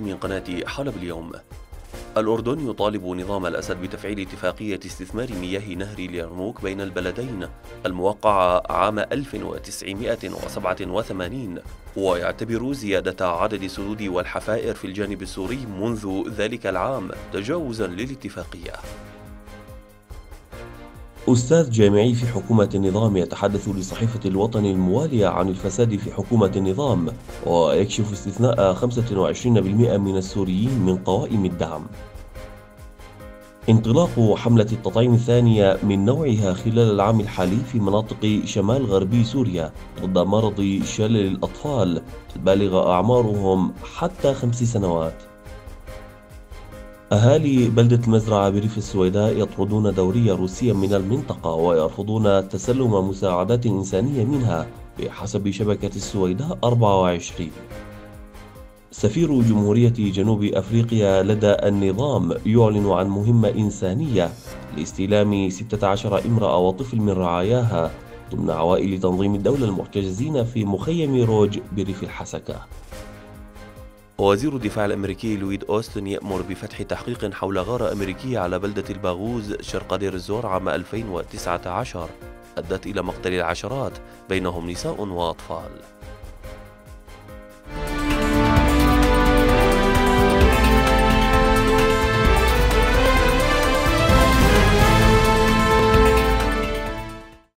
من قناة حلب اليوم. الأردن يطالب نظام الأسد بتفعيل اتفاقية استثمار مياه نهر اليرموك بين البلدين الموقعة عام 1987 ويعتبر زيادة عدد السدود والحفائر في الجانب السوري منذ ذلك العام تجاوزا للاتفاقية. أستاذ جامعي في حكومة النظام يتحدث لصحيفة الوطن الموالية عن الفساد في حكومة النظام ويكشف استثناء 25% من السوريين من قوائم الدعم. انطلاق حملة التطعيم الثانية من نوعها خلال العام الحالي في مناطق شمال غربي سوريا ضد مرض شلل الأطفال البالغ أعمارهم حتى خمس سنوات. أهالي بلدة المزرعة بريف السويداء يطردون دورية روسية من المنطقة ويرفضون تسلم مساعدات إنسانية منها بحسب شبكة السويداء 24 سفير جمهورية جنوب أفريقيا لدى النظام يعلن عن مهمة إنسانية لاستلام 16 امرأة وطفل من رعاياها ضمن عوائل تنظيم الدولة المحتجزين في مخيم روج بريف الحسكة. وزير الدفاع الأمريكي لويد أوستن يأمر بفتح تحقيق حول غارة أمريكية على بلدة الباغوز شرق دير الزور عام 2019 أدت إلى مقتل العشرات بينهم نساء وأطفال.